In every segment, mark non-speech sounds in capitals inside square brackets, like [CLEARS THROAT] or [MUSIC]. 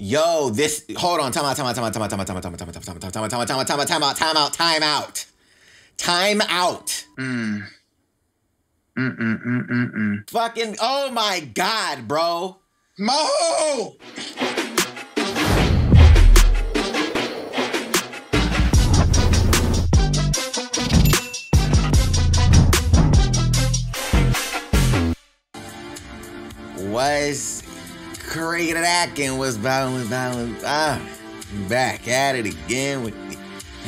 Yo, this hold on, time out, time out, time out, time out, time out, time out, time out, time out, time out, time out, time out, time out, time out, time out, time out, time out. Time out. Mm. Mm mm mm mm mm. Fucking oh my god, bro. Mo! Was Craig Atkin was battling, battling. Ah, back at it again with the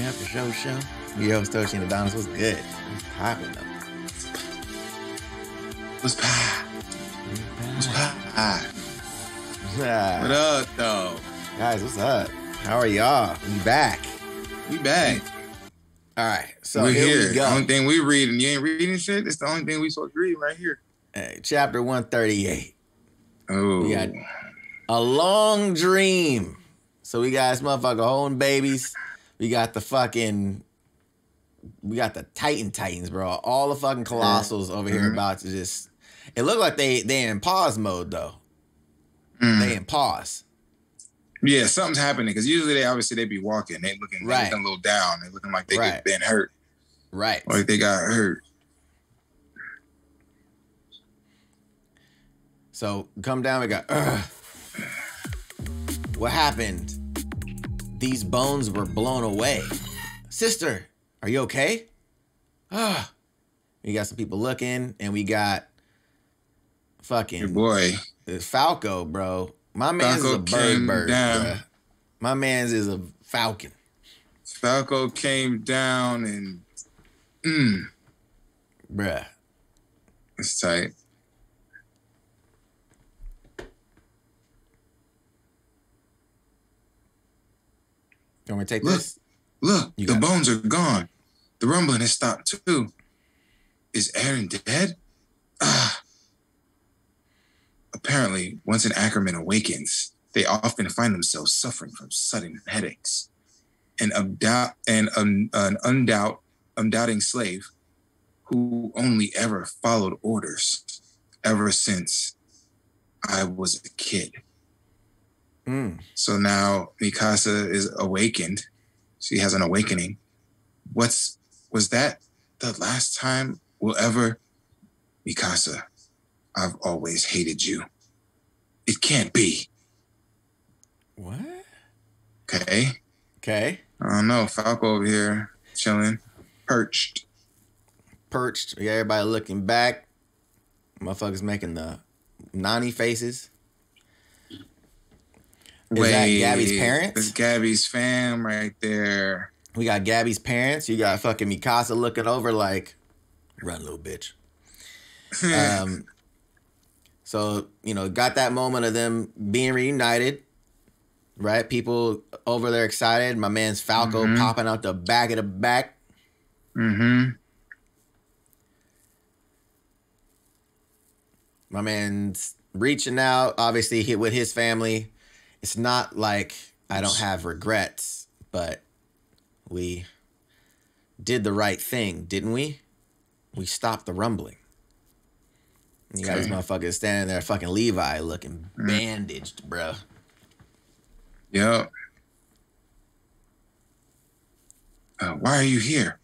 after show show. Yo, Stochi and Adonis was good. What's popping though? What's pie? What's? Ah, What up, though? guys, what's up? How are y'all? We back. We back. All right, so We're here, here. we go. Only thing we reading, you ain't reading shit. It's the only thing we supposed to read right here. Hey, chapter one thirty eight. Oh, We got a long dream. So we got this motherfucker holding babies. We got the fucking we got the Titan Titans, bro. All the fucking colossals over here Mhm. about to just it looked like they they in pause mode though. Mm. They in pause. yeah, something's happening because usually they obviously they be walking. They looking, they Right. looking a little down. They looking like they Right. been hurt, Right. like they got hurt. So come down, we got Ugh. [CLEARS THROAT] what happened? These bones were blown away. Sister, are you okay? Ah. We got some people looking, and we got fucking Your boy, It's Falco, bro. My man's is a bird bird, down. My man's is a falcon. Falco came down and mm, Bruh. it's tight. You want me to take Look. this? Look, You the got it. bones are gone. The rumbling has stopped too. Is Eren dead? Ah. Apparently, once an Ackerman awakens, they often find themselves suffering from sudden headaches. An, undoubt, and un, an undoubt, undoubting slave who only ever followed orders ever since I was a kid. Mm. So now Mikasa is awakened. She has an awakening. What's was that the last time we'll ever Mikasa? I've always hated you. It can't be. What? Okay. Okay. I don't know. Falco over here chilling, perched. Perched. Yeah, everybody looking back. Motherfuckers making the Nani faces. Is that Gabi's parents? That's Gabi's fam right there. We got Gabi's parents. You got fucking Mikasa looking over like, run, little bitch. [LAUGHS] Um, so you know, got that moment of them being reunited, right? People over there excited. My man's Falco Mhm. popping out the back of the back. mm-hmm. My man's reaching out. Obviously, he, with his family, it's not like I don't have regrets, but we did the right thing, didn't we? We stopped the rumbling. You got these motherfuckers standing there, fucking Levi looking Mm. bandaged, bro. Yep. Uh, why are you here?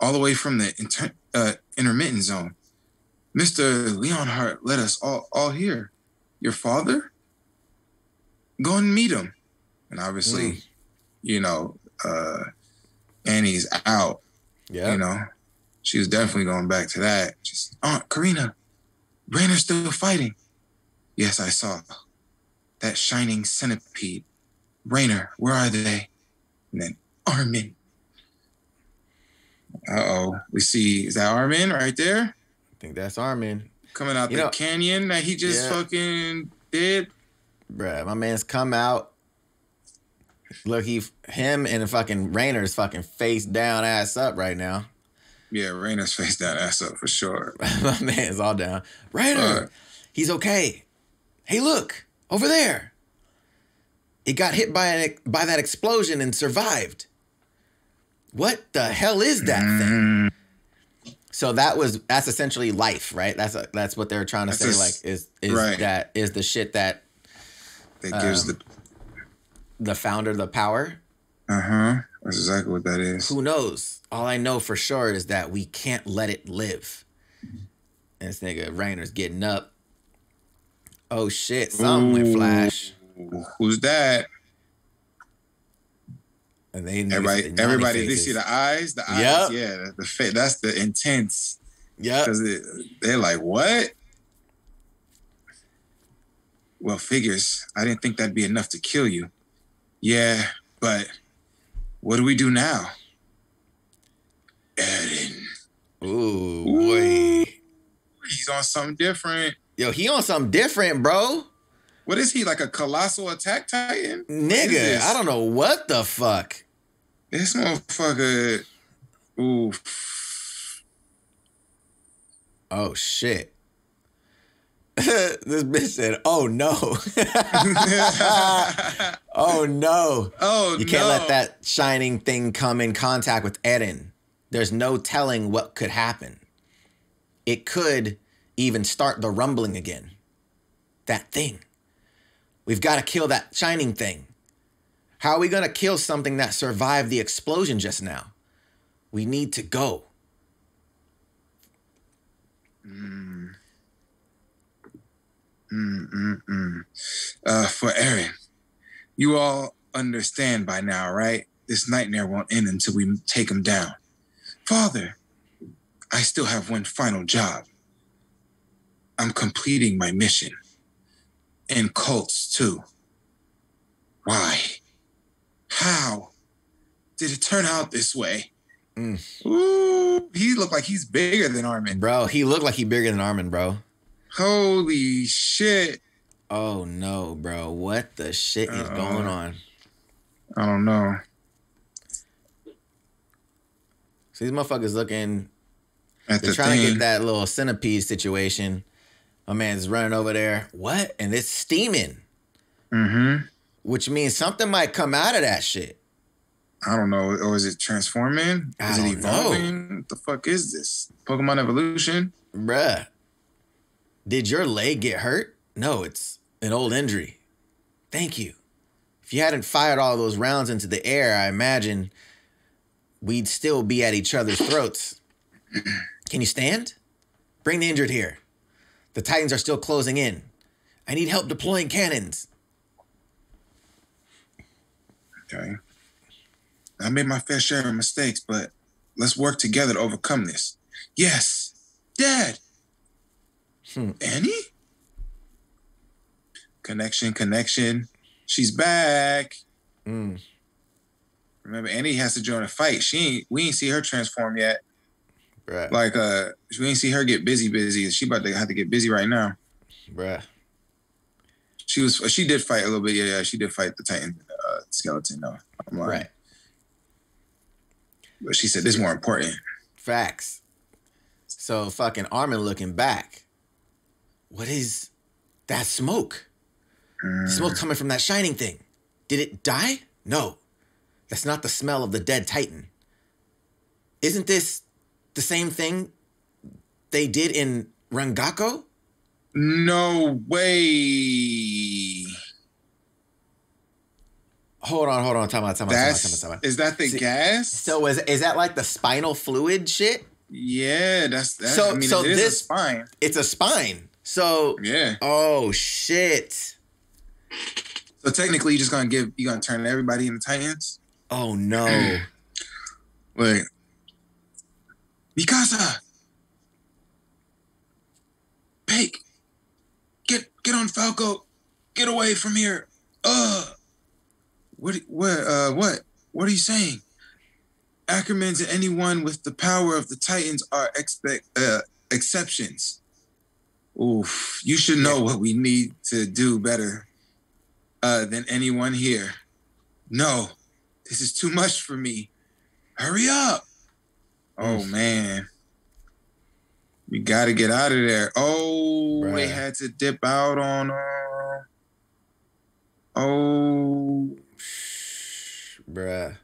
All the way from the inter- uh, intermittent zone. Mr. Leonhart let us all, all here. Your father? Go and meet him. And obviously, Mm. you know, uh, Annie's out, Yeah. you know. She was definitely going back to that. She's, Aunt Karina, Reiner's still fighting. Yes, I saw. That shining centipede. Reiner, where are they? And then Armin. Uh oh. We see, is that Armin right there? I think that's Armin. Coming out You the know- canyon that he just Yeah. fucking did? Bruh, my man's come out. Look, he, him and fucking Reiner's fucking face down, ass up right now. Yeah, Reiner's face down ass up for sure. [LAUGHS] my man's all down. Reiner, Alright. he's okay. Hey, look over there. He got hit by an, by that explosion and survived. What the hell is that thing? Mm, So that was that's essentially life, right? That's a, that's what they're trying to That's say. a like is is right. that is the shit that That gives Um, the the founder the power. Uh huh. That's exactly what that is. Who knows? All I know for sure is that we can't let it live. And this nigga Reiner's getting up. Oh shit, something went Flash. Who's that? And they Everybody, the everybody. They see the eyes. The eyes. Yep. Yeah. The fa- That's the intense. Yeah, Because they're like, what? Well, figures. I didn't think that'd be enough to kill you. Yeah, but what do we do now? Eren. Ooh, Ooh. boy. He's on something different. Yo, he on something different, bro. What is he, like a colossal attack titan? Nigga. I don't know what the fuck. This motherfucker. Ooh. Oh shit. [LAUGHS] this bitch said, "Oh no, [LAUGHS] oh no." oh, You can't no. let that shining thing come in contact with Eren. There's no telling what could happen. It could even start the rumbling again. That thing. We've got to kill that shining thing. How are we going to kill something that survived the explosion just now? We need to go. Mm. Uh, for Eren, you all understand by now, right? This nightmare won't end until we take him down. Father, I still have one final job. I'm completing my mission. And cults, too. Why? How did it turn out this way? Mm. Ooh, he looked like he's bigger than Armin. Bro, he looked like he bigger than Armin, bro. Holy shit. Oh no, bro. What the shit is Uh-uh. going on? I don't know. So these motherfuckers looking At They're the trying to get that little centipede situation. My man's running over there. What? And it's steaming, Mm-hmm. which means something might come out of that shit. I don't know. Or is it transforming? Is it don't know. evolving? What the fuck is this? Pokemon evolution? Bruh. Did your leg get hurt? No, it's an old injury. Thank you. If you hadn't fired all those rounds into the air, I imagine we'd still be at each other's throats. Can you stand? Bring the injured here. The Titans are still closing in. I need help deploying cannons. Okay. I made my fair share of mistakes, but let's work together to overcome this. Yes. Dad. Hmm. Annie? Connection, connection. She's back. Mm, Remember, Annie has to join a fight. She ain't we ain't see her transform yet. Right. Like uh we ain't see her get busy busy. She about to have to get busy right now. bruh. She was she did fight a little bit. Yeah, yeah, she did fight the Titan uh, skeleton. No, I'm lying. Right. But she said this is more important. Facts. So fucking Armin looking back. What is that smoke? Mm, Smoke coming from that shining thing. Did it die? No. That's not the smell of the dead Titan. Isn't this the same thing they did in Ragako? No way. Hold on, hold on, time out, time out, time out, time out, That's time out. is that the See, gas? So is is that like the spinal fluid shit? yeah, that's that. So- I mean, so it is a this- spine. It's a spine. So Yeah. oh shit. So technically, you're just gonna give you're gonna turn everybody into Titans. Oh no. [CLEARS THROAT] Wait, Mikasa, Pieck, get get on Falco, get away from here. Uh, what what uh what what are you saying? Ackermans and anyone with the power of the Titans are expect uh exceptions. Oof, you should know what we need to do better uh than anyone here. No, this is too much for me. Hurry up. Oh man. We gotta get out of there. Oh, they Bruh. had to dip out on uh, Oh Bruh.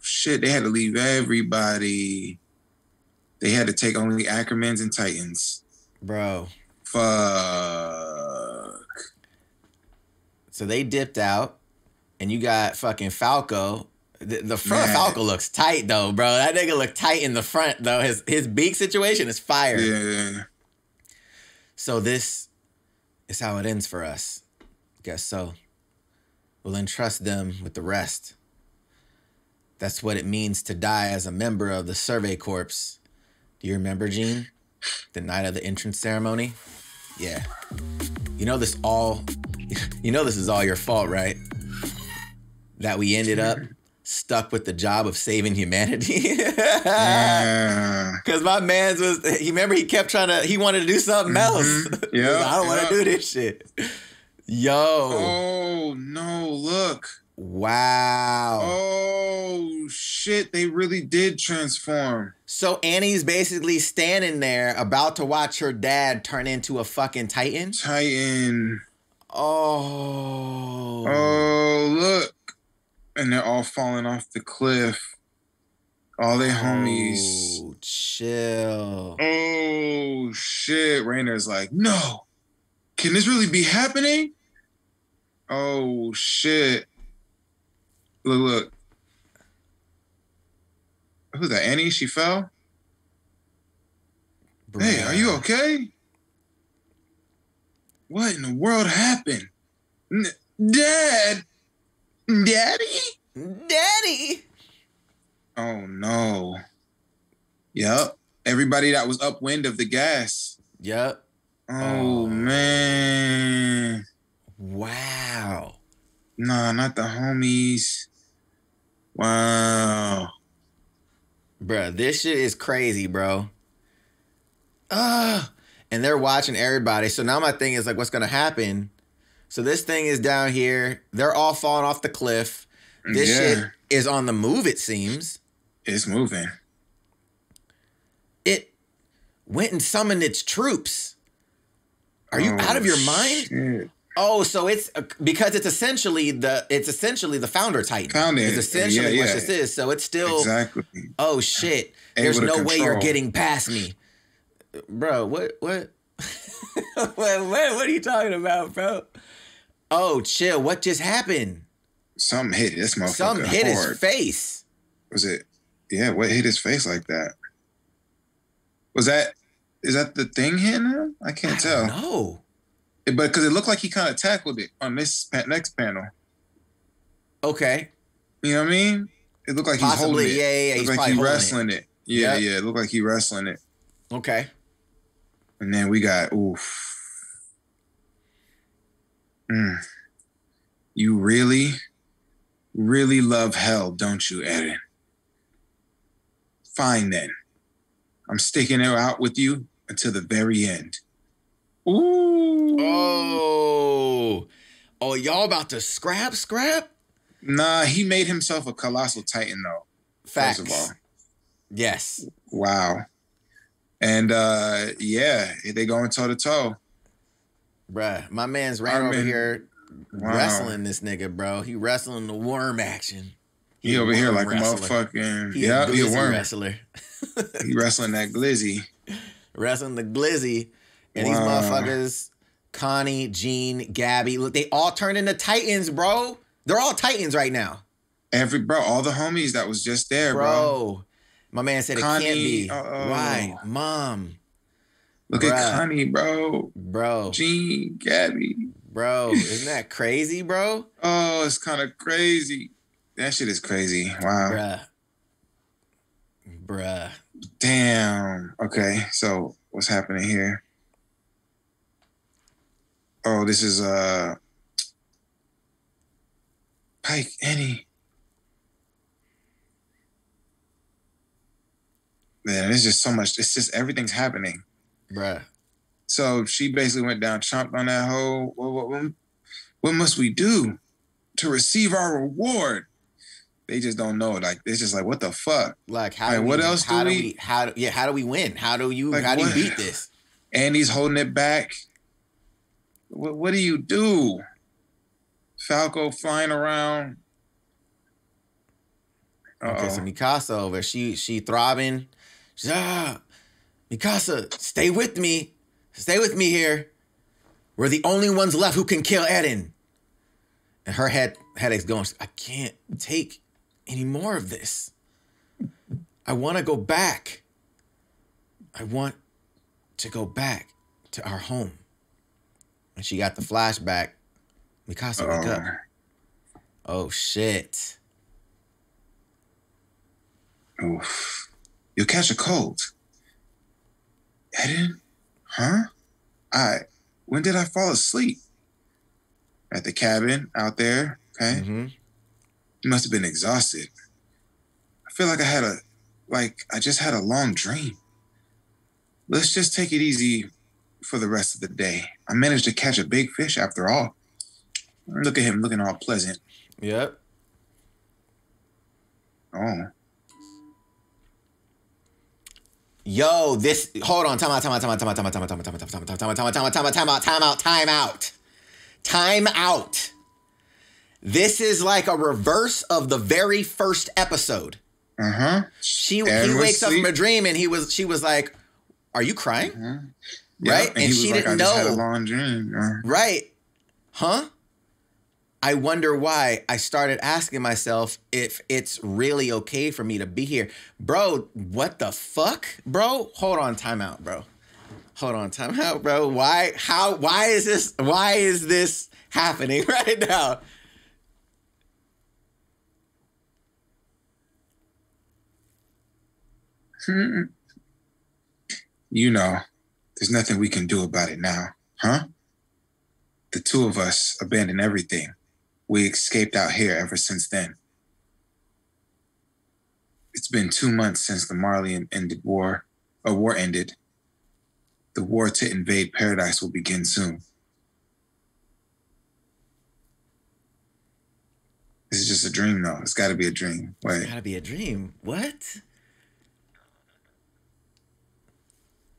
shit, they had to leave everybody. They had to take only Ackermans and Titans. Bro. Fuck. So they dipped out and you got fucking Falco. The, the front Man. Falco looks tight though, bro. That nigga look tight in the front though. His his beak situation is fire. Yeah. So this is how it ends for us. Guess so. We'll entrust them with the rest. That's what it means to die as a member of the Survey Corps. Do you remember, Jean? The night of the entrance ceremony? Yeah. You know this all [LAUGHS] you know this is all your fault, right? That we ended up stuck with the job of saving humanity. [LAUGHS] Yeah. Cause my man's was he remember he kept trying to he wanted to do something else. Mhm. [LAUGHS] He Yeah, I don't want to do this shit. Yo. Oh no! Look. Wow. Oh shit! They really did transform. So Annie's basically standing there about to watch her dad turn into a fucking titan. Titan. Oh. Oh look, and they're all falling off the cliff. All they homies. Oh, chill. Oh shit! Reiner's like, no. Can this really be happening? Oh shit! Look, look. Who's that? Annie? She fell. Hey, are you okay? What in the world happened? N- Dad, Daddy. Daddy? Oh no. Yep. Everybody that was upwind of the gas. Yep. Oh, Oh. man. Wow. Nah, not the homies. Wow. Bruh, this shit is crazy, bro. Ah, and they're watching everybody. So now my thing is like, what's gonna happen? So this thing is down here. They're all falling off the cliff. This yeah, shit is on the move. It seems it's moving. it went and summoned its troops. Are you Oh, out of your mind? shit. Oh, so it's uh, because it's essentially the it's essentially the founder titan. Founder, It's essentially yeah, what this is. So it's still Exactly. oh shit. Able There's no way you're getting past me. Bro, what what [LAUGHS] what, what what are you talking about, bro? Oh, chill. What just happened? Something hit this motherfucker Something hit his face. Was it? Yeah, what hit his face like that? Was that? Is that the thing hitting him? I can't I tell. It- but because it looked like he kind of tackled it on this next panel. Okay. You know what I mean? It looked like he's Possibly. holding it. Yeah, yeah, yeah. He's like he wrestling it. Yeah, Yep. yeah. It looked like he wrestling it. it. Okay. And then we got oof. Mm. You really, really love hell, don't you, Eren? Fine then. I'm sticking it out with you until the very end. Ooh. Oh. Oh, y'all about to scrap scrap? Nah, he made himself a colossal titan though. Facts. First of all. Yes. Wow. And uh yeah, they going toe to toe. Bruh, my man's right over here Wow. wrestling this nigga, bro. He wrestling the worm action. He a over here like a motherfucking He yeah, he a worm. wrestler. [LAUGHS] He wrestling that glizzy. wrestling the glizzy. And these motherfuckers, Connie, Jean, Gabi, look, they all turned into Titans, bro. They're all Titans right now. Every bro, all the homies that was just there, bro. Bro. My man said it can't Connie, be. uh-oh. Why? Mom. Look Bruh. at Connie, bro. Bro. Jean, Gabi. Bro. Isn't that crazy, bro? Oh, it's kind of crazy. That shit is crazy. Wow. Bruh. Bruh. Damn. Okay, so what's happening here? Oh, this is uh Pike Annie. Man, it's just so much. It's just everything's happening. Bruh. So she basically went down, chomped on that hoe. What, what, what, what must we do to receive our reward? They just don't know. Like it's just like, what the fuck? Like how Like, do we, what else how do we- we how do yeah, how do we win? How do you Like, how do you what? beat this? Andy's holding it back. What, what do you do? Falco flying around. Okay, so Mikasa over. She she throbbing. She's ah Mikasa, stay with me. Stay with me here. We're the only ones left who can kill Eren. And her head headache's going, I can't take any more of this. I want to go back. I want to go back to our home. And she got the flashback. Mikasa, wake up. Oh shit. Oof. You'll catch a cold. Eren? Huh? I when did I fall asleep? At the cabin out there. Okay. Mm-hmm. You must have been exhausted. I feel like I had a like I just had a long dream. Let's just take it easy for the rest of the day. I managed to catch a big fish after all. Look at him looking all pleasant. Yep. Oh. Yo, this hold on, time out, time out, time out, time out, time out, time out, time out, time out, time out, time out, time out, time out, time out, time out, time out, time out. Time out. This is like a reverse of the very first episode. Uh-huh. She he wakes up from a dream and he was she was like, Are you crying? Right? Yep, And he she like, didn't I just had know. a long dream. Right. Huh? I wonder why I started asking myself if it's really okay for me to be here. Bro, what the fuck? Bro, hold on, time out, bro. Hold on, time out, bro. Why how why is this why is this happening [LAUGHS] right now? [LAUGHS] you know, there's nothing we can do about it now, huh? The two of us abandoned everything. We escaped out here ever since then. It's been two months since the Marleyan ended war, a war ended. The war to invade paradise will begin soon. This is just a dream, though. It's got to be a dream. It's Wait, gotta be a dream. What?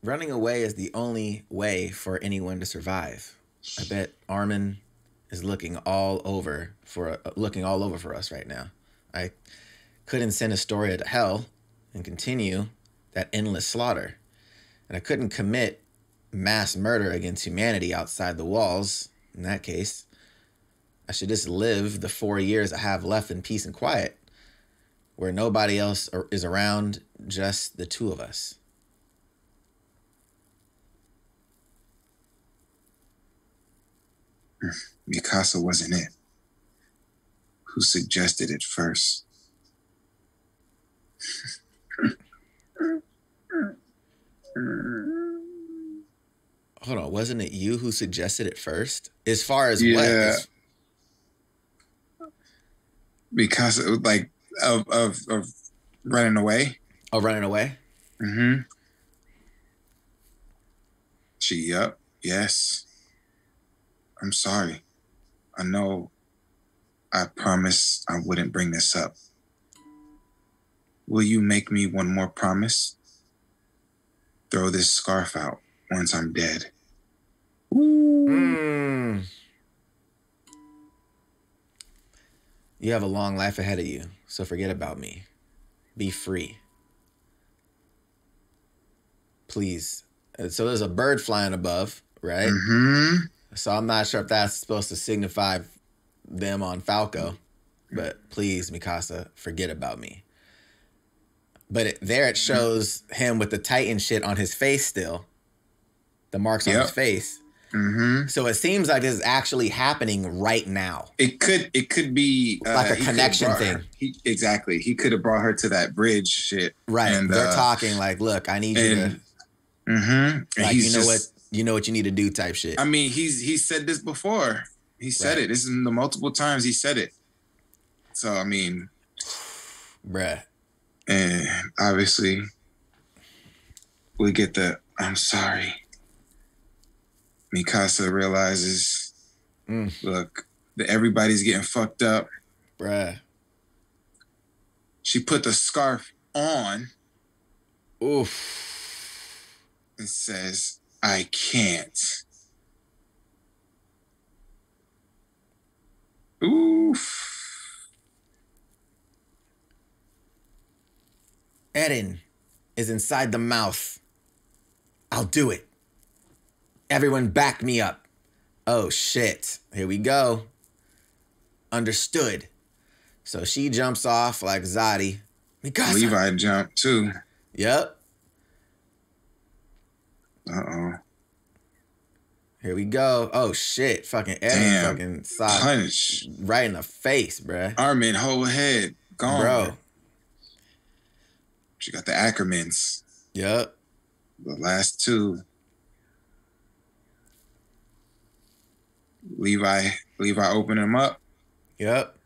Running away is the only way for anyone to survive. I bet Armin is looking all over for uh, looking all over for us right now. I couldn't send Astoria to hell and continue that endless slaughter. And I couldn't commit mass murder against humanity outside the walls in that case. I should just live the four years I have left in peace and quiet, where nobody else is around, just the two of us. Mikasa wasn't it. Who suggested it first? Hold on, wasn't it you who suggested it first? As far as what? Yeah. As- Mikasa, like, of, of, of running away. oh, running away? Mm-hmm. She, Yep. yes. I'm sorry. I know I promised I wouldn't bring this up. Will you make me one more promise? Throw this scarf out once I'm dead. Ooh. Mm. You have a long life ahead of you, so forget about me. Be free. Please. Uh, So there's a bird flying above, right? Mm-hmm. So I'm not sure if that's supposed to signify them on Falco, but please, Mikasa, forget about me. But it, there it shows him with the Titan shit on his face still, the marks on Yep. his face. Mm-hmm. So it seems like this is actually happening right now. It could it could be uh, Like a connection her- thing. He, exactly. He could have brought her to that bridge shit. Right. And, They're uh, talking like, look, I need you And mm-hmm. To like you know just, what you know what you need to do type shit. I mean, he's he said this before. He said Right. it. This is the multiple times he said it. So I mean, Bruh. and obviously we get the I'm sorry. Mikasa realizes, Mm. look, that everybody's getting fucked up. Bruh. She put the scarf on Oof. and says, I can't. Oof. Eren is inside the mouth. I'll do it. Everyone back me up. Oh shit. Here we go. Understood. So she jumps off like Zadi. Mikasa. Levi jumped too. Yep. Uh oh. Here we go. Oh shit. Fucking Evan Damn. fucking sock Punish. right in the face, bruh. Armin, whole head gone. Bro. She got the Ackermans. Yep. The last two. Levi, Levi open him up. Yep.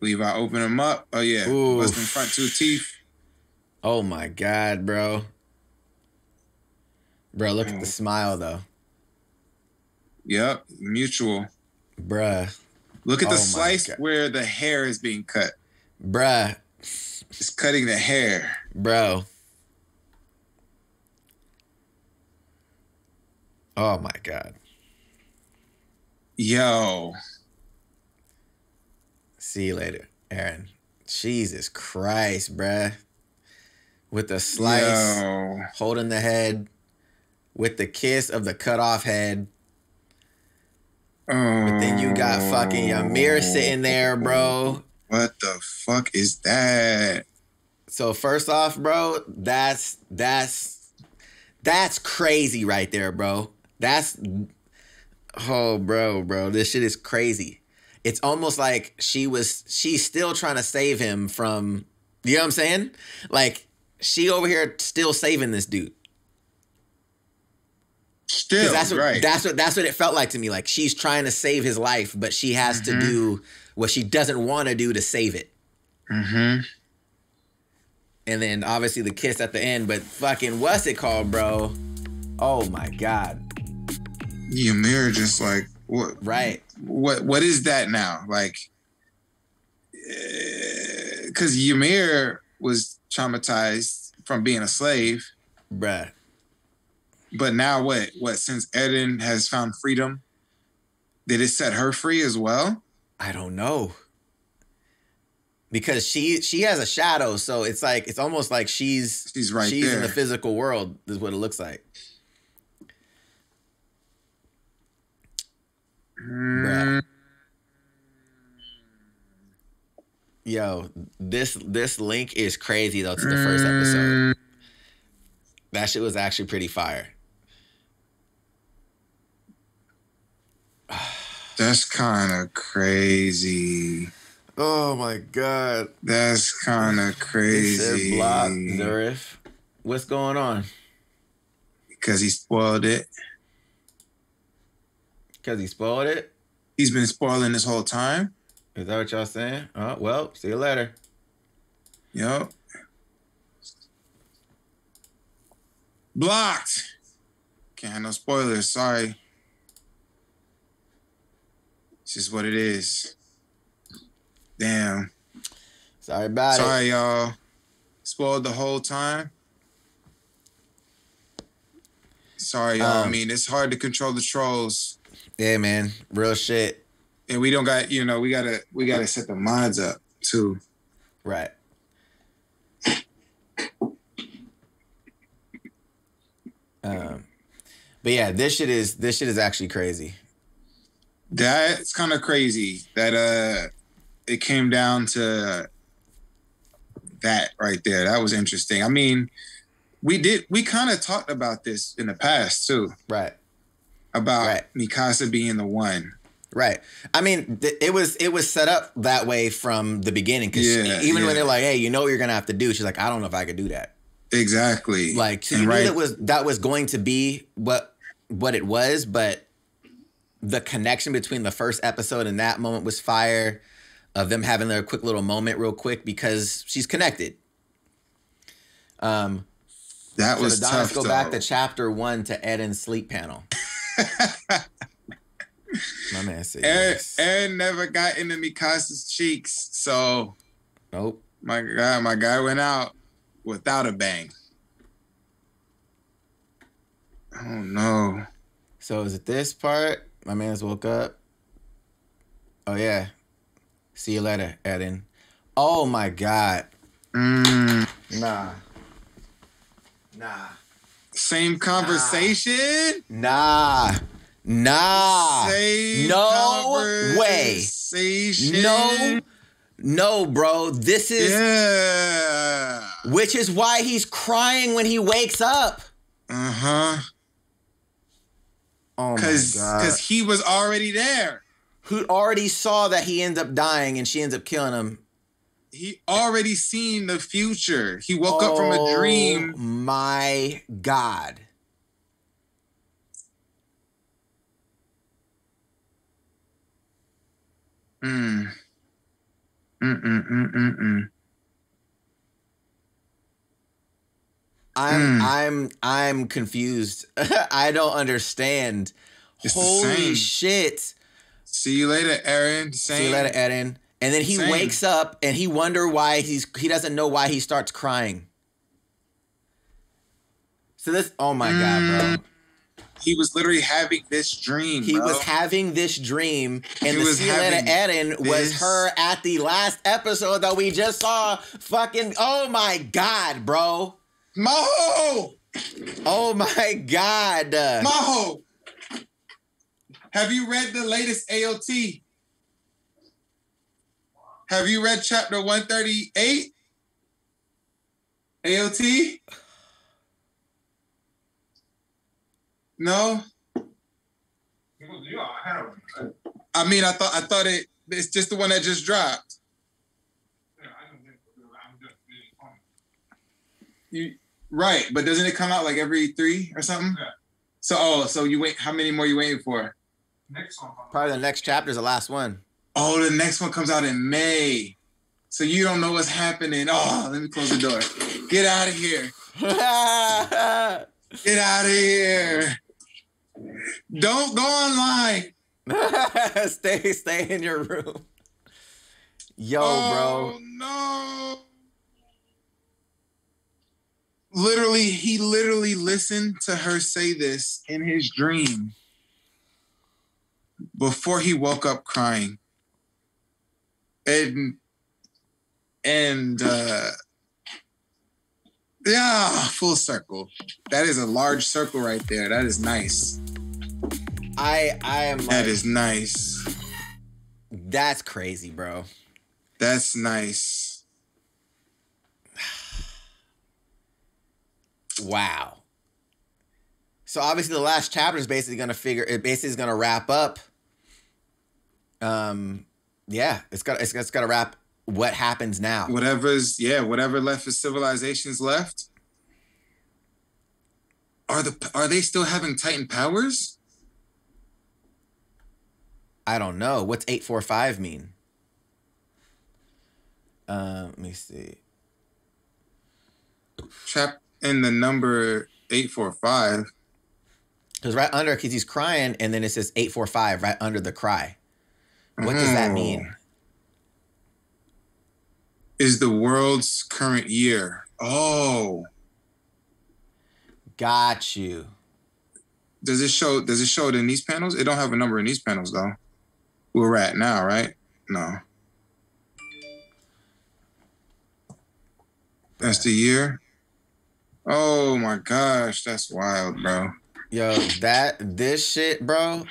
Levi open him up. Oh yeah, Oof. busting front two teeth. Oh my god, bro. Bro, look at Oh. the mm. smile though. Yep, mutual. Bruh. Look at Oh the my slice God. where the hair is being cut. Bruh. It's cutting the hair. Bro. Oh my god. Yo, See you later, Eren. Jesus Christ, bruh. With the slice, yo. holding the head, with the kiss of the cut off head. Oh, But then you got fucking Ymir oh. sitting there, bro. What the fuck is that? So first off, bro, that's that's that's crazy right there, bro. That's oh, bro, bro, this shit is crazy. It's almost like she was she's still trying to save him from you know what I'm saying? Like she over here still saving this dude. Still, that's what right? that's what that's what it felt like to me. Like she's trying to save his life, but she has to Mhm. do what she doesn't want to do to save it. mm-hmm. And then obviously the kiss at the end, but fucking what's it called, bro? Oh my god. Ymir just like what? Right. What? What is that now? Like, because Ymir was traumatized from being a slave, Bruh. But now what? What? Since Eren has found freedom, did it set her free as well? I don't know. Because she she has a shadow, so it's like it's almost like she's She's right she's in the physical world, is what it looks like. Mm, Yo, this this link is crazy though to the first episode. mm, That shit was actually pretty fire. That's kind of crazy. Oh my god. That's kind of crazy. Block Zurif. What's going on? Because he spoiled it. Because he spoiled it? He's been spoiling this whole time. Is that what y'all saying? Oh, well, see you later. Yep. Blocked. Can't have no spoilers. Sorry. It's just what it is. Damn. Sorry about it. Sorry, y'all. Spoiled the whole time. Sorry, y'all. I Um, mean, it's hard to control the trolls. Yeah, man. Real shit. And we don't got, you know, we gotta we gotta set the minds up too. Right. Um, but yeah, this shit is this shit is actually crazy. That's kind of crazy that uh it came down to that right there. That was interesting. I mean, we did we kind of talked about this in the past too Right. about Right. Mikasa being the one. Right. I mean, th- it was it was set up that way from the beginning. Because Yeah, even yeah. when they're like, "Hey, you know what you're gonna have to do," she's like, "I don't know if I could do that." Exactly. Like, so And you knew right- that was that was going to be what what it was, but the connection between the first episode and that moment was fire. Of them having their quick little moment, real quick, because she's connected. Um, that so was the tough. Go though. back to chapter one to Eren's sleep panel. [LAUGHS] My man said, Eren, yes. Eren never got into Mikasa's cheeks, so "Nope." my guy, my guy went out without a bang. Oh no. So is it this part? My man's woke up. Oh yeah. See you later, Eren. Oh my god. Mm, Nah. Nah. same conversation. Nah. Nah. Same no way. No. No, bro. This is Yeah. which is why he's crying when he wakes up. Uh huh. Oh my Because god. because he was already there. Who already saw that he ends up dying and she ends up killing him. He already seen the future. He woke up from a dream. Oh My God. Mm. Mm mm mm mm mm. I'm Mm. I'm I'm confused. [LAUGHS] I don't understand. It's Holy shit. See you later, Eren. Same. See you later, Eren. And then he Same. wakes up and he wonder why he's he doesn't know why he starts crying. So this oh my god, bro. He was literally having this dream. He bro. was having this dream, and He the was see you later having Eren was her at the last episode that we just saw. Fucking oh my god, bro. Maho! Oh my god. Maho! Have you read the latest AOT? Have you read chapter 138? AOT? No? I mean, I thought I thought it it's just the one that just dropped. You right, but doesn't it come out like every three or something? Yeah. So oh, so you wait how many more you waiting for? Next one. Probably the next chapter is the last one. Oh, the next one comes out in May. So you don't know what's happening. Oh, let me close the door. Get out of here. [LAUGHS] Get out of here. Don't go online. [LAUGHS] stay stay in your room. Yo, oh, bro. no. Literally, he literally listened to her say this in his dream before he woke up crying. And and uh yeah, full circle. That is a large circle right there. That is nice. I I am like, That is nice. that's crazy, bro. That's nice. Wow. So obviously the last chapter is basically gonna figure it basically is gonna wrap up. Um yeah, it's got it's, it's gotta wrap what happens now. whatever's yeah whatever left of civilizations left are the are they still having titan powers I don't know. What's 845 mean? Uh, let me see. chap in the number 845 Because right under, because he's crying, and then it says 845 right under the cry. What does that Oh. mean? is the world's current year oh Got you. does it show does it show it in these panels it don't have a number in these panels though where we're at now right no that's the year oh my gosh that's wild bro Yo, that, this shit, bro.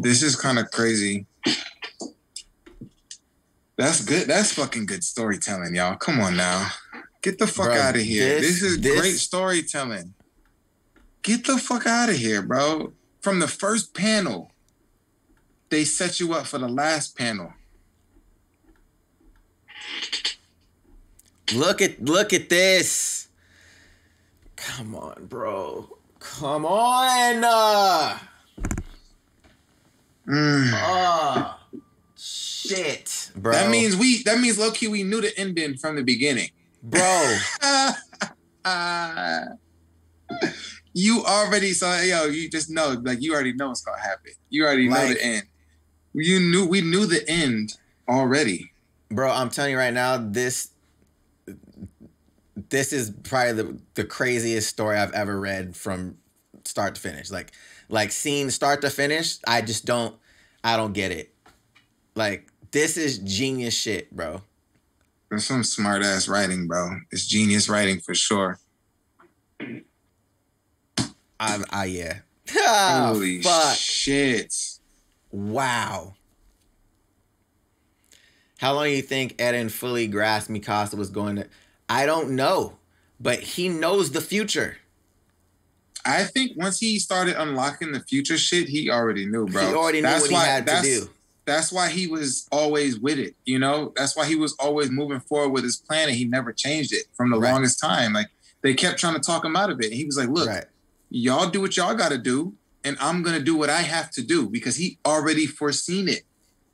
This is kind of crazy. That's good. That's fucking good storytelling, y'all. Come on now. Get the fuck Bro, out of here. this- This, is this- great storytelling. Get the fuck out of here, bro. From the first panel, they set you up for the last panel. Look at, look at this. Come on, bro. Come on. Uh, Mm. uh, shit, bro. That means we. That means low key we knew the ending from the beginning. bro. [LAUGHS] you already saw. Yo, you just know. Like you already know what's gonna happen. You already know the end. You knew. We knew the end already. bro i'm telling you right now this this is probably the, the craziest story i've ever read from start to finish like like seeing start to finish i just don't i don't get it like this is genius shit bro There's some smart ass writing, bro. It's genius writing for sure. I, I yeah. oh, [LAUGHS] Holy fuck. shit. Wow. How long do you think Eren fully grasped Mikasa was going to? I don't know, but he knows the future. I think once he started unlocking the future shit, he already knew, bro. He already knew what he had to that's, do. That's why he was always with it, you know? That's why he was always moving forward with his plan and he never changed it from the Right. longest time. Like they kept trying to talk him out of it. And he was like, look, Right. y'all do what y'all gotta do, and I'm gonna do what I have to do because he already foreseen it.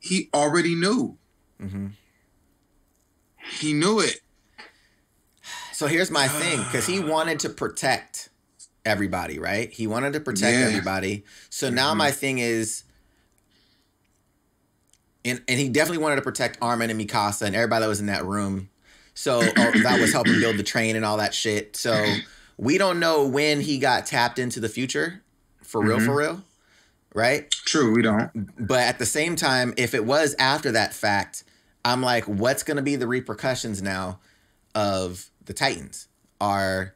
He already knew. hmm He knew it. So here's my thing, because he wanted to protect everybody, right? He wanted to protect Yeah. everybody. So now Mhm. my thing is, and and he definitely wanted to protect Armin and Mikasa and everybody that was in that room. So that was helping build the train and all that shit. So we don't know when he got tapped into the future, for real, Mhm. for real, right? True, we don't. But at the same time, if it was after that fact, I'm like, what's going to be the repercussions now of the Titans? Are,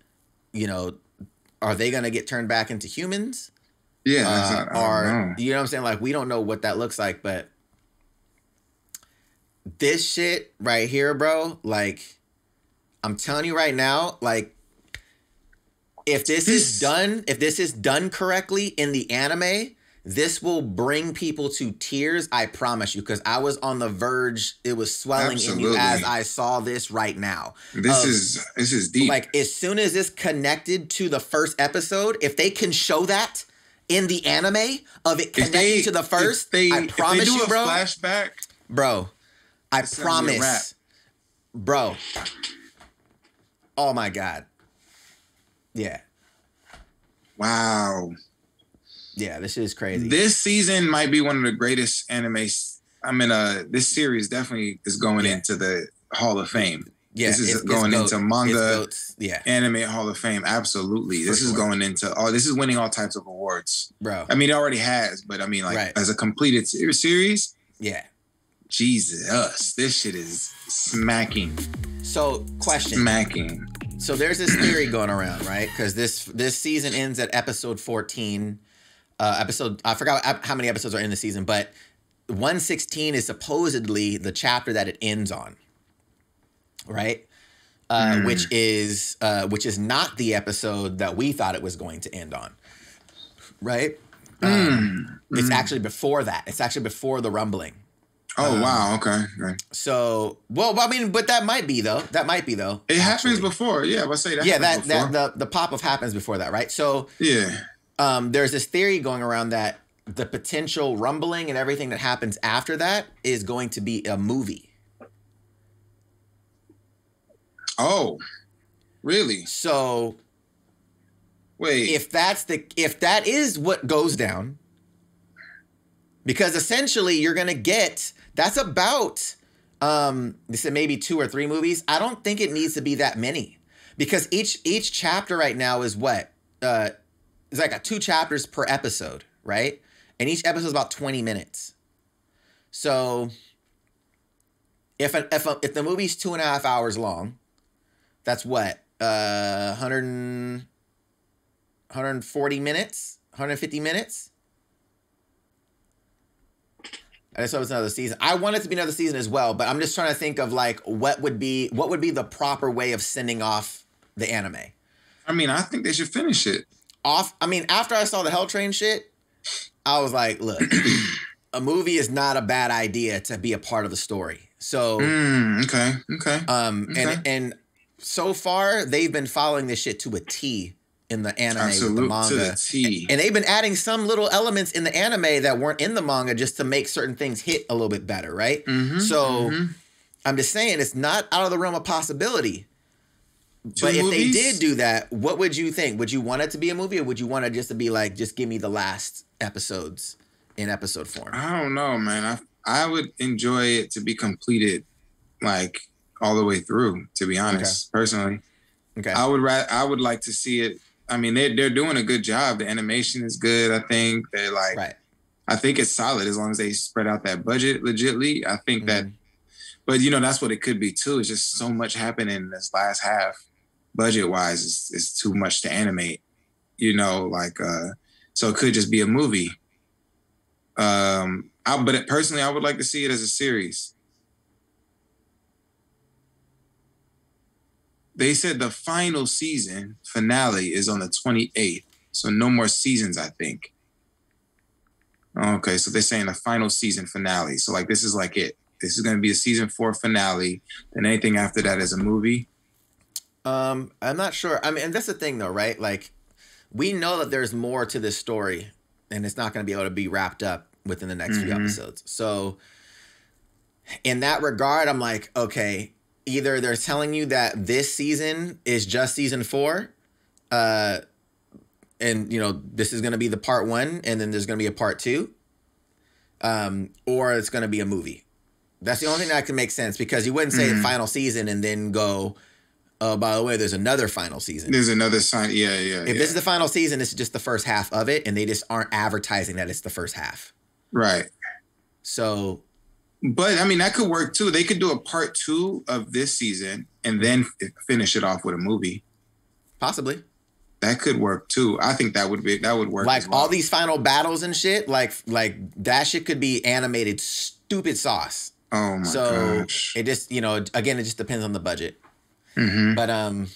you know, are they going to get turned back into humans? Yeah, Uh, not, I don't know. you know what I'm saying? Like, we don't know what that looks like, but this shit right here, bro, like, I'm telling you right now, like, if this, is done, if this is done correctly in the anime, this will bring people to tears. I promise you, because I was on the verge. It was swelling in you as I saw this right now. This of- is this is deep. Like as soon as this connected to the first episode, if they can show that in the anime of it connecting they to the first, they, I promise you, a bro, flashback. bro, I It's gonna be a wrap. promise, bro. Oh my god, yeah, Wow. Yeah, this is crazy. This season might be one of the greatest anime. I mean, uh, this series definitely is going Yeah. into the Hall of Fame. yeah, this is it's- it's going goat. into manga. Yeah, Anime Hall of Fame, absolutely. For this is going into oh, this is winning all types of awards. bro. I mean, it already has, but I mean, like Right. as a completed series, Yeah. Jesus, this shit is smacking, So, question. smacking. so there's this theory going around, right? Because this this season ends at episode 14. Uh, episode I forgot how many episodes are in the season, but 116 is supposedly the chapter that it ends on, right? Uh, Hmm. Which is uh, which is not the episode that we thought it was going to end on, right? Um, Mm, It's mm. actually before that. It's actually before the rumbling. Oh um, wow, okay. okay. So, well, I mean, but that might be though. That might be though. It happens actually. before, yeah. But say that. yeah, that happens that the the pop up happens before that, right? So yeah. Um, there's this theory going around that the potential rumbling and everything that happens after that is going to be a movie. Oh, really? So Wait. if that's the if that is what goes down, because essentially you're gonna get that's about um they said maybe two or three movies. I don't think it needs to be that many because each each chapter right now is what uh it's like a two chapters per episode, right? And each episode is about 20 minutes. So if a, if a, if the movie's two and a half hours long, that's what uh 100 and- 140 minutes, 150 minutes. I just hope it's another season. I want it to be another season as well, but I'm just trying to think of like what would be what would be the proper way of sending off the anime. I mean, I think they should finish it. Off. I mean, after I saw the Hell Train shit, I was like, look, [CLEARS THROAT] a movie is not a bad idea to be a part of the story. So, Mm, okay. Okay. um, Okay. and and so far they've been following this shit to a T in the anime, with the Absolute to manga. the T. And they've been adding some little elements in the anime that weren't in the manga just to make certain things hit a little bit better, right? Mhm, So mhm. I'm just saying it's not out of the realm of possibility. Two but if they did do that, what would you think? Would you want it to be a movie or would you want it just to be like, just give me the last episodes in episode form? I don't know, man. I I would enjoy it to be completed, like all the way through. To be honest, personally, Okay. I would ra- I would like to see it. I mean, they they're doing a good job. The animation is good. I think they're like. Right. I think it's solid as long as they spread out that budget legitly. I think that, Mhm. but you know, that's what it could be too. It's just so much happening in this last half, budget wise. It's, too much to animate. you know, like uh, so it could just be a movie. Um, I, but personally, I would like to see it as a series. They said the final season finale is on the 28th, so no more seasons, I think. Okay, so they're saying the final season finale. So like this is like it. This is going to be a season four finale. And anything after that is a movie. Um, I'm not sure. I mean, and that's the thing though, right? Like, we know that there's more to this story, and it's not going to be able to be wrapped up within the next mm-hmm. few episodes. So, in that regard, I'm like, okay, either they're telling you that this season is just season four, uh, and you know this is going to be the part one, and then there's going to be a part two, um, or it's going to be a movie. That's the only thing that can make sense because you wouldn't say mm-hmm. the final season and then go, oh, by the way, there's another final season. There's another sign. Yeah, yeah. If yeah. this is the final season, this is just the first half of it, and they just aren't advertising that it's the first half. Right. So. But I mean, that could work too. They could do a part two of this season and then finish it off with a movie. Possibly. That could work too. I think that would be that would work. Like well. all these final battles and shit, like like that shit could be animated stupid sauce. Oh my so gosh. it just you know again it just depends on the budget. Mm-hmm. But um,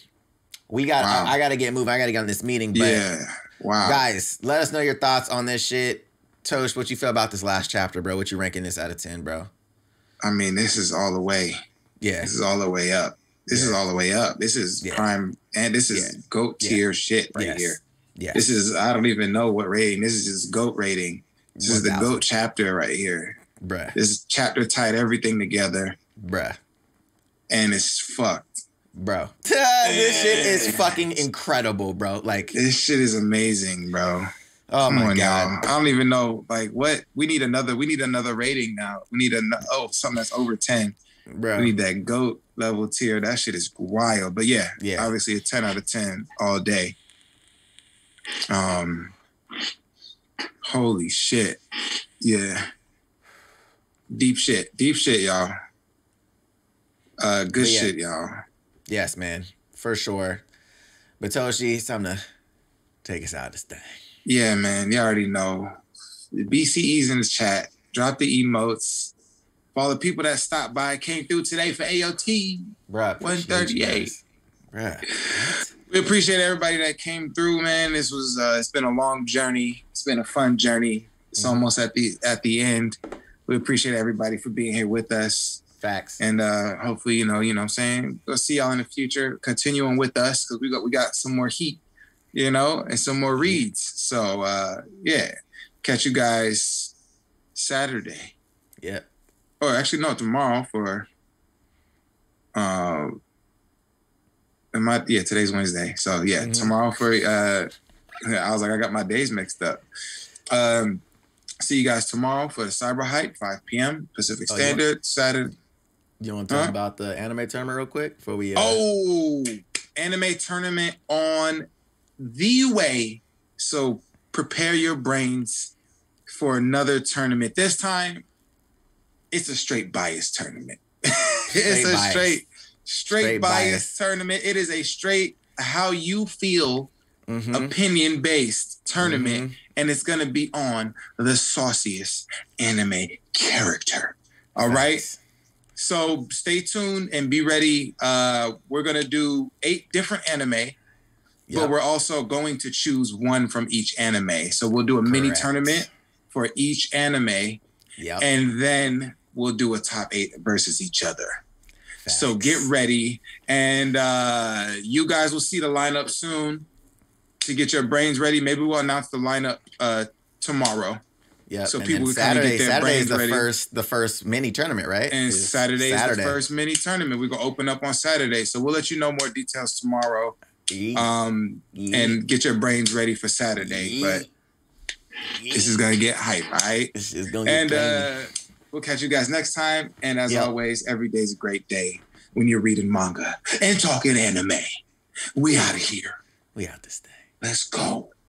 we got wow. I, I got to get moving. I got to get on this meeting. But yeah. Wow. Guys, let us know your thoughts on this shit. Toast, what you feel about this last chapter, bro? What you ranking this out of ten, bro? I mean, this is all the way. Yeah. This is all the way up. This yeah. is all the way up. This is yeah. prime, and this is yeah. goat tier shit right yes. here. Yeah. This is I don't even know what rating. This is just goat rating. This 1, is the goat chapter right here. Bruh. This chapter tied everything together. Bruh. And it's fucked. Bro. [LAUGHS] this shit is fucking incredible, bro. Like this shit is amazing, bro. Oh Come my god! I don't even know. Like, what? We need another. We need another rating now. We need a oh something that's over ten. Bro. We need that goat level tier. That shit is wild. But yeah, yeah. Obviously a ten out of ten all day. Um. Holy shit! Yeah. Deep shit. Deep shit, y'all. Uh, good yeah. shit, y'all. Yes, man, for sure. But Toshi, it's time to take us out of this thing. Yeah, man. You already know. The BCE's in the chat. Drop the emotes. For all the people that stopped by, came through today for AOT. Bruh, 138. Bruh. We appreciate everybody that came through, man. This was uh it's been a long journey. It's been a fun journey. It's mm-hmm. almost at the at the end. We appreciate everybody for being here with us. Facts. And uh hopefully, you know, you know I'm saying, we'll see y'all in the future. Continuing with us because we got we got some more heat you know, and some more reads. So uh yeah, catch you guys Saturday. Yeah. Or actually no, tomorrow for uh, my yeah, today's Wednesday. So yeah, mm-hmm. tomorrow for uh I was like, I got my days mixed up. Um see you guys tomorrow for the cyber hype, 5 p.m. Pacific oh, Standard, Saturday. You want to talk huh? about the anime tournament real quick before we uh... Oh anime tournament on the way. So prepare your brains for another tournament. This time, it's a straight bias tournament. [LAUGHS] it's a bias. straight, straight, straight bias, bias, tournament. It is a straight how you feel mm-hmm. opinion based tournament, mm-hmm. and it's gonna be on the sauciest anime character. All nice. right. So stay tuned and be ready. Uh, we're gonna do eight different anime. But we're also going to choose one from each anime. So we'll do a Correct. mini tournament for each anime. Yep. And then we'll do a top eight versus each other. Facts. So get ready. And uh, you guys will see the lineup soon to get your brains ready. Maybe we'll announce the lineup uh, tomorrow. Yeah. So and people can Saturday, get their Saturday brains is the ready. first the first mini tournament, right? And Saturday, Saturday is the first mini tournament. We're gonna open up on Saturday. So we'll let you know more details tomorrow um, and get your brains ready for Saturday. But this is gonna get hype, all right? This is gonna and uh, we'll catch you guys next time. And as yep. always, every day's a great day when you're reading manga and talking anime. We out of here. We out this day. Let's go.